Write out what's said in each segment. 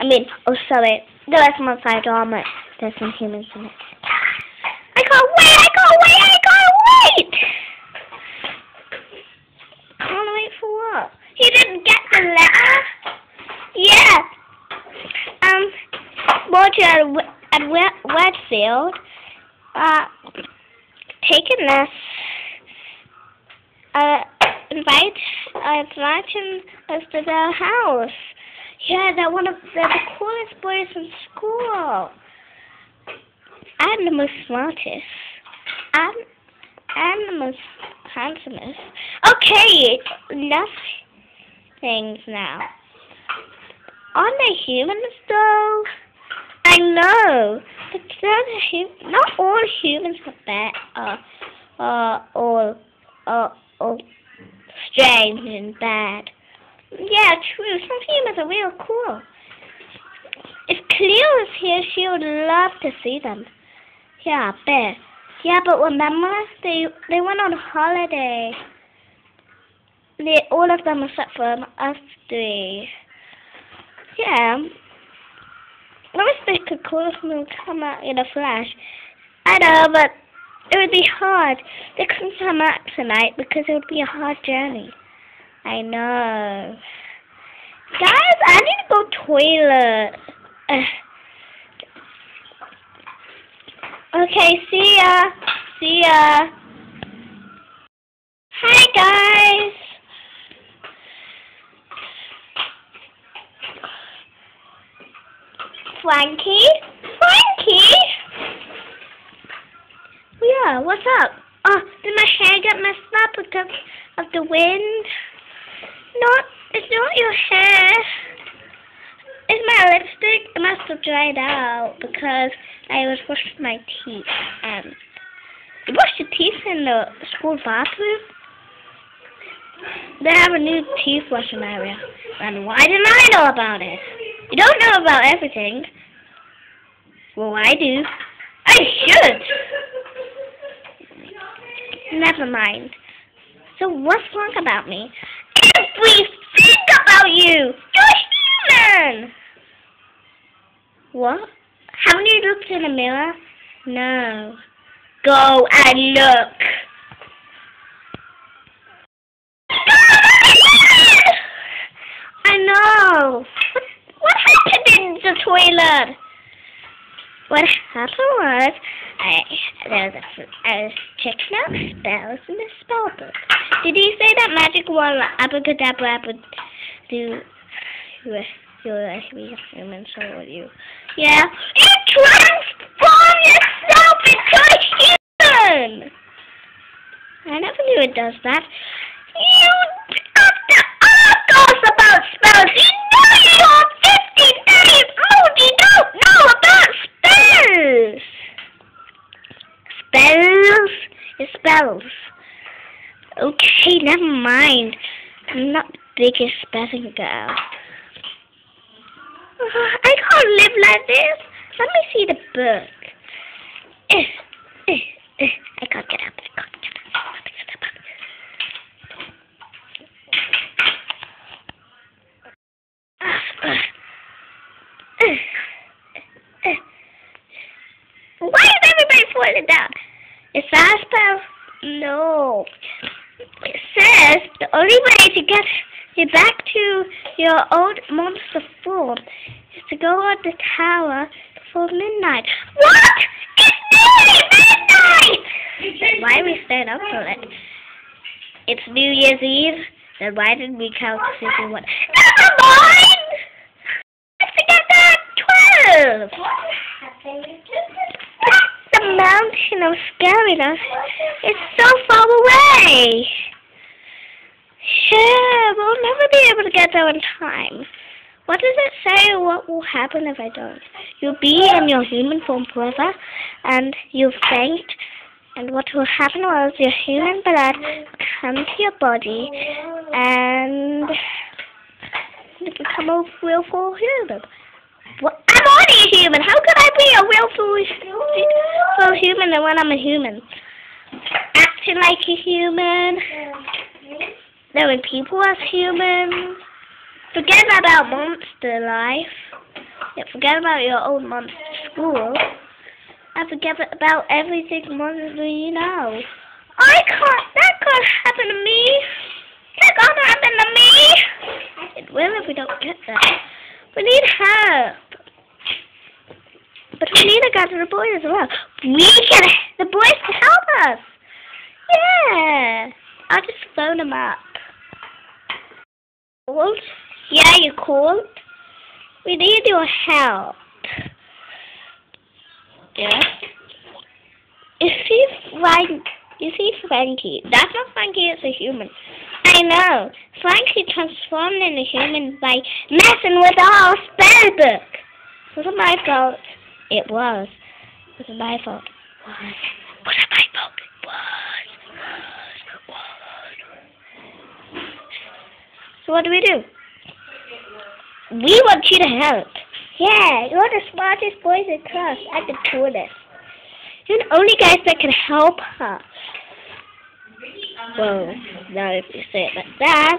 I mean, oh sorry, the rest of my side armor, there's some humans in it. I can't wait, I can't wait, I can't wait! I wanna wait for what? He didn't get the letter? Yeah! Um, Roger at, at Redfield, uh, taking this, uh, invite, uh, inviting us to their house. Yeah, they're one of they're the coolest boys in school. I'm the most smartest. I'm I'm the most handsomest. Okay, enough things now. Aren't they humans though? I know, but not, not all humans are bad. Uh, uh, all, uh, all strange and bad. Yeah, true. Some humans are real cool. If Cleo was here, she would love to see them. Yeah, bet. Yeah, but remember, they they went on holiday. They, all of them except for us three. Yeah. I wish they could call us and come out in a flash. I know, but it would be hard. They couldn't come out tonight because it would be a hard journey. I know. Guys, I need to go toilet. okay, see ya. See ya. Hi, guys. Frankie? Frankie? Yeah, what's up? Oh, did my hair get messed up because of the wind? Not, it's not your hair. It's my lipstick. It must have dried out because I was brushing my teeth. Um, you brush your teeth in the school bathroom? They have a new teeth brushing area. And why didn't I know about it? You don't know about everything. Well, I do. I should! Never mind. So what's wrong about me? About you. You're human. What? Haven't you looked in the mirror? No. Go and look. I know. What, happened in the toilet? What happened was, I there was a, I was checking out spells in the spell book. Did he say that magic wand abracadabra would do with your human soul with you? Yeah. You transform yourself into a human! I never knew it does that. You ask us about spells! You know you're 50 days old! You don't know about spells! Spells? It's spells. Okay, never mind. I'm not the biggest spelling girl. I can't live like this. Let me see the book. Eh, eh, eh. I can't get up. I can't get up. Let me see the book. Why is everybody falling down? Is that a spell? No says the only way to get you back to your old monster form is to go on the tower before midnight. What? It's nearly midnight! why are we staying up for it? It's New Year's Eve. Then why didn't we count season one? Never mind! I forgot that twelve! the mountain of scariness is so far away. Sure, we'll never be able to get there in time. What does it say what will happen if I don't? You'll be in your human form forever, and you'll faint, and what will happen was your human blood will come to your body, and you become a real full human. What? I'm already a human. How could I be a real full, full human when I'm a human? Acting like a human knowing people as humans. Forget about monster life. Yeah, forget about your old monster school. And forget about everything monster you know. I can't, that can't happen to me. That can't happen to me. It will if we don't get there. We need help. But we need to go to the boys as well. We can, the boys can help us. Yeah. I'll just phone them up. Called? Yeah, you called? We need your help. Yeah? You see Frank, you see Frankie. That's not Frankie, it's a human. I know. Frankie transformed into a human by messing with our spell book. It wasn't my fault. It was. It was my fault. It was. It was my fault. It was. It was. It was. So what do we do? We want you to help. Yeah, you're the smartest boys in class and the coolest. You're the only guys that can help us. Well, now if you say it like that,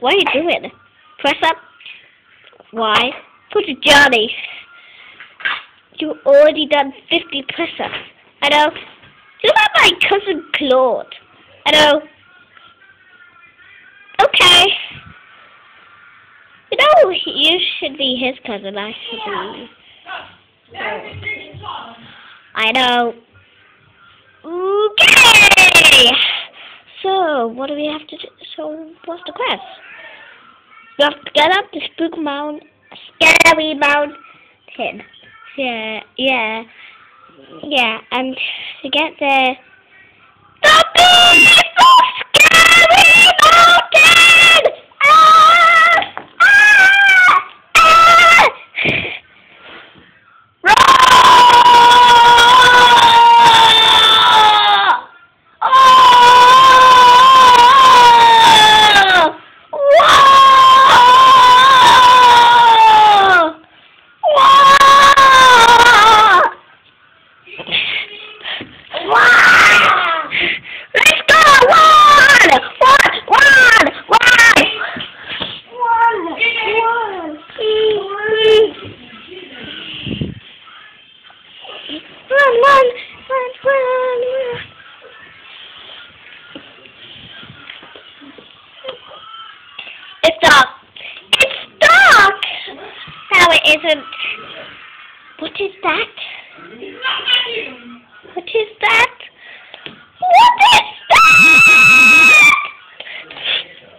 what are you doing? Press up. Why? Put Johnny. You already done 50 press-ups. I know. You're not my cousin Claude. I know. Oh, you you should be his cousin. I should be. I know. Okay. So, what do we have to do? So, what's the quest? We have to get up the Spook Mountain, Scary Mountain. Yeah, yeah, yeah, and to get there. The big scary mountain! Ah! Ah! Ah! Roar! Oh! Whoa! Whoa! Wow! Let's go! One! One! One! One! One! One! Run! Run! Run! Run! Run! It's dark. It's dark! No, it isn't. What is that? What is that? What is that?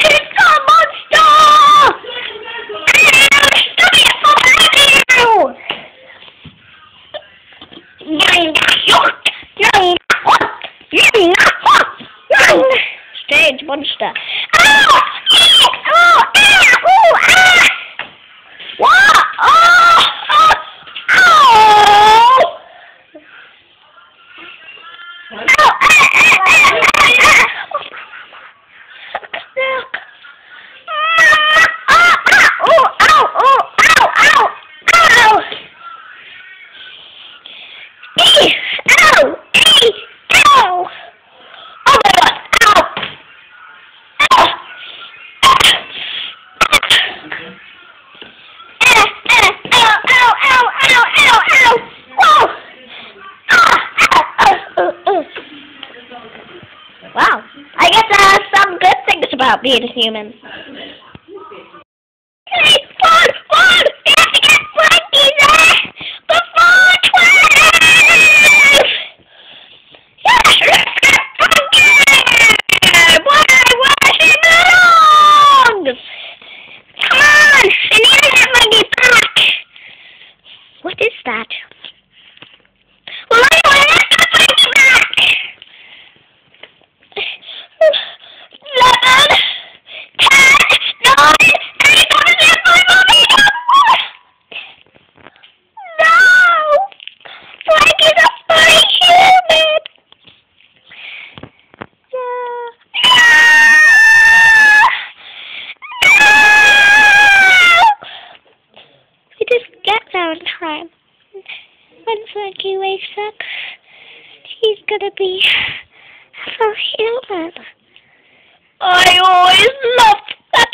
It's a monster! Stop it for you! Young, young, young, young, Strange monster. About being a human. Hey, Fawn, Fawn, we have to get Frankie there before twelve. Yes, let's get Frankie. Why, where's he belongs? Come on, I need to get Frankie back. What is that? Well, anyway, let's get Frankie back. Eleven, ten, nine, eight, seven, six, five, four, three, two, one. No! Frankie's a furry human! No! No! We just get there in time. When Frankie wakes up, he's gonna be a human. I always loved that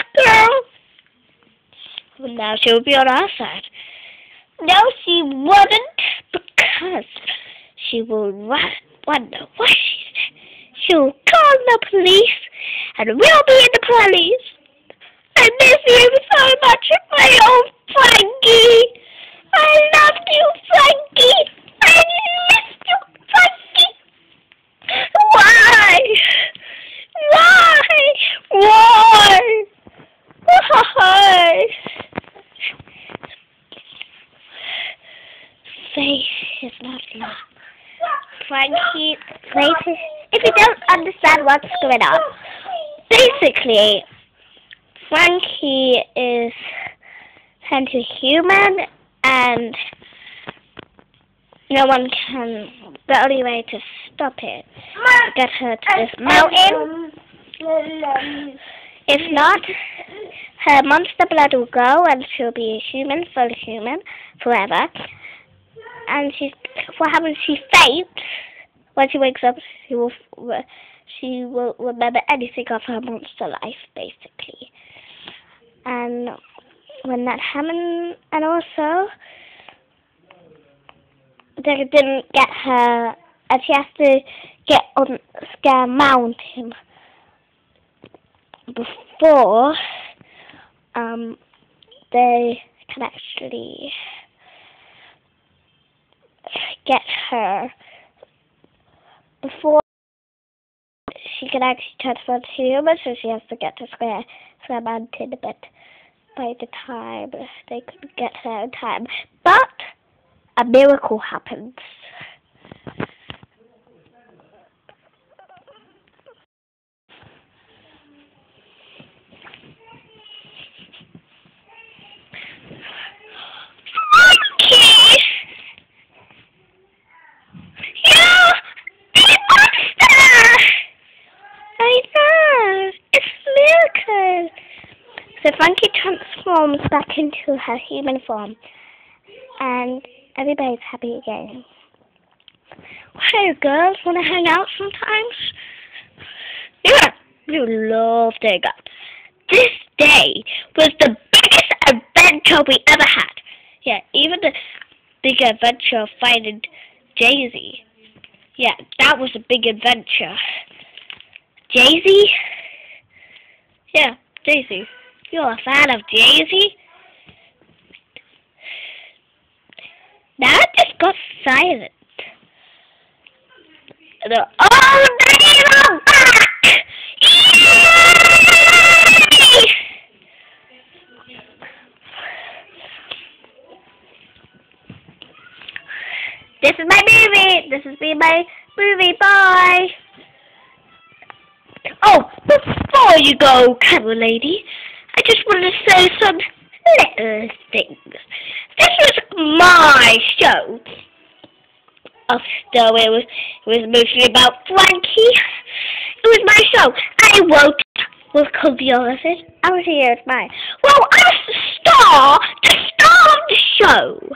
girl. now she'll be on our side. No, she wouldn't, because she will wonder why she's there. She'll call the police, and we'll be in the police. I miss you so much, my old Frankie. I love you, Frankie. I miss you, Frankie. Why? Why? Why? Why? Faith is not love. Frankie, Faith if you don't understand what's going on, basically, Frankie is sent to human and no one can, the only way to stop it, to get her to this mountain. If not, her monster blood will go and she'll be a human, fully human, forever. And she, what happens, she faints. When she wakes up, she will, she won't remember anything of her monster life, basically. And when that happened, and also, they didn't get her, and she has to get on Scare Mountain before um, they can actually get her before she can actually transfer to human, so she has to get to Square, Square Mountain, but by the time they could get her in time. But a miracle happens. So Frankie transforms back into her human form, and everybody's happy again. Hey girls, want to hang out sometimes? Yeah, you love to go. This day was the biggest adventure we ever had. Yeah, even the big adventure of finding Daisy. Yeah, that was a big adventure. Daisy? Yeah, Daisy. You're a fan of Daisy? Now it just got silent. The oh, Dave, back! Yay! This is my movie. This is me, my movie. Bye. Oh, before you go, camera lady, I just want to say some little things. This was my show. Oh, of Although it was, it was mostly about Frankie. It was my show. I wrote with Oliphant. I was here as mine. Well, I was the star, the star of the show.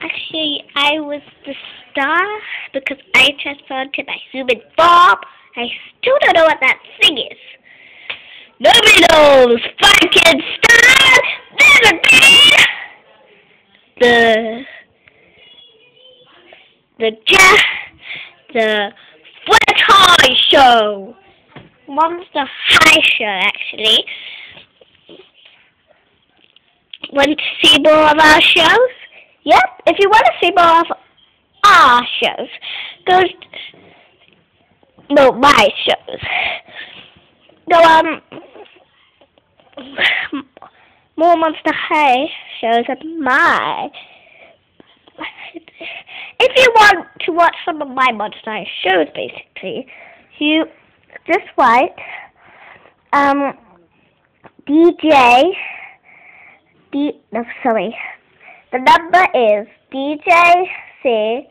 Actually, I was the star because I transferred to my human form. I still don't know what that thing is. Nobody knows Frankenstein never did the the Jeff the Flat High Show. Monster High Show actually. Want to see more of our shows? Yep, if you want to see more of our shows, go no my shows. Go um more Monster High shows at my. If you want to watch some of my Monster High shows, basically, you just write um DJ. D no sorry. The number is DJC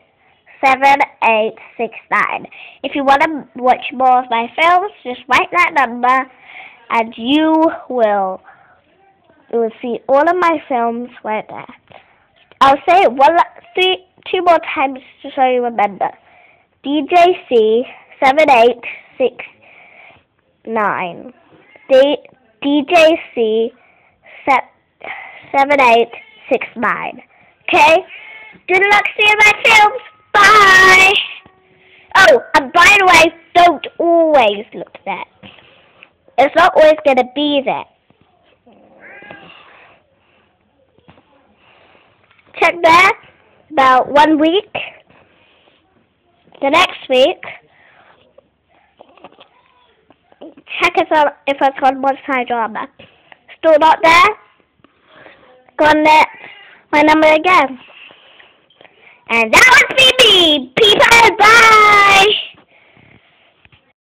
seven eight six nine. If you want to watch more of my films, just write that number and you will you will see all of my films right there. I'll say it one three two more times just so you remember. DJC seven eight six nine. D DJC set seven eight six nine. Okay? Good luck seeing my films. Bye. Oh, and by the way, don't always look there. It's not always going to be there. Check there about one week. The next week, check if, I, if it's on Monster High Drama. Still not there? Go on my number again. And that was me. Peace out. Bye.